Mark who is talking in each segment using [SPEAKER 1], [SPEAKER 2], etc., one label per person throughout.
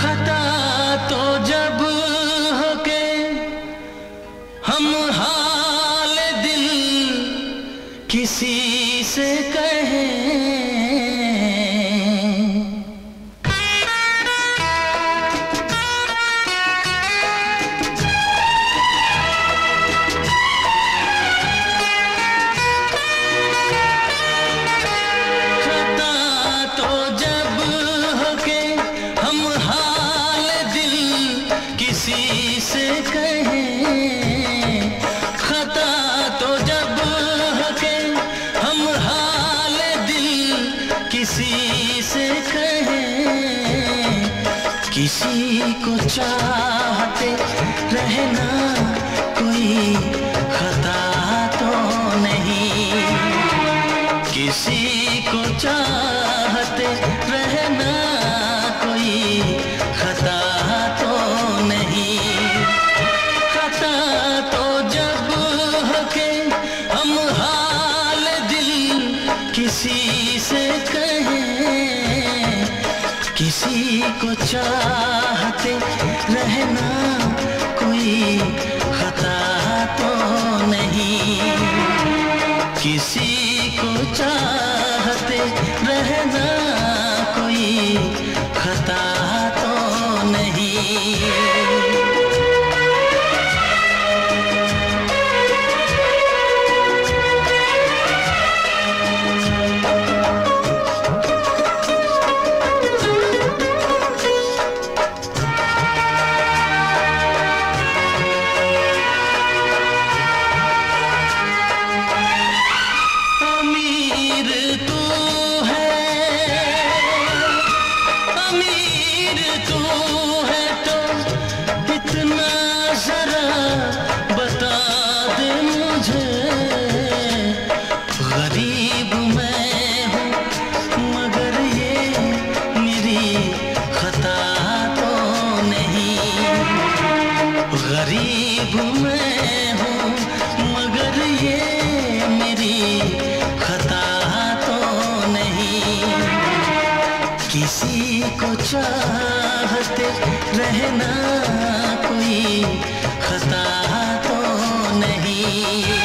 [SPEAKER 1] खता तो जब होके हम हाल दिल किसी से कहें। किसी से कहे किसी को चाहते रहना कोई को चाहते रहना कोई खता तो नहीं। किसी को चाह रहना कोई खता तो नहीं।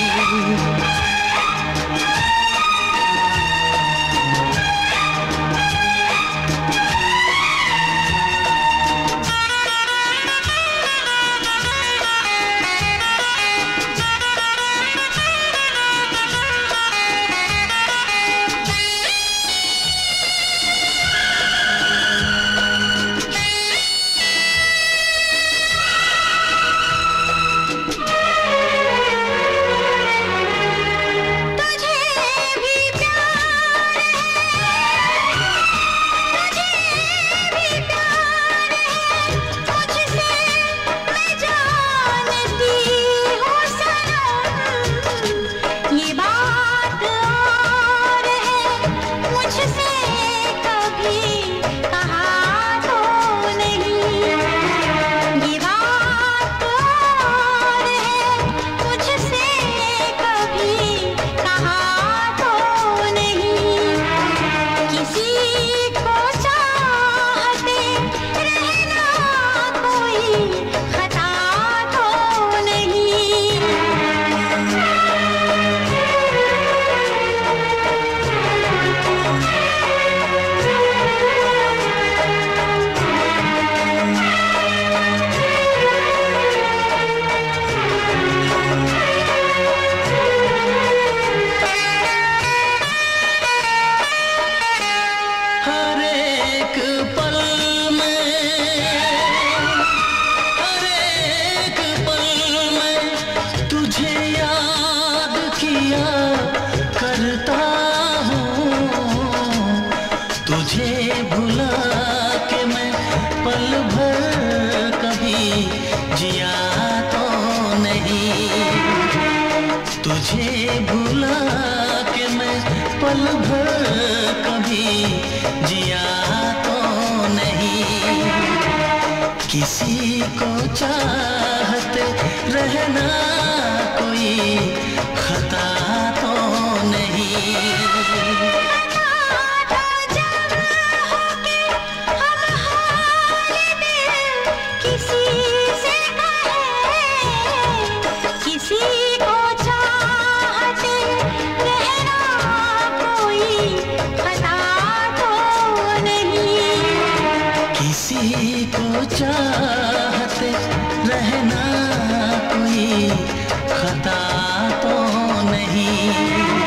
[SPEAKER 1] what you say?
[SPEAKER 2] तुझे
[SPEAKER 1] भुला के मैं पल भर कभी जिया तो नहीं। किसी को चाहते रहना कोई खता को चाहते रहना कोई खता तो नहीं।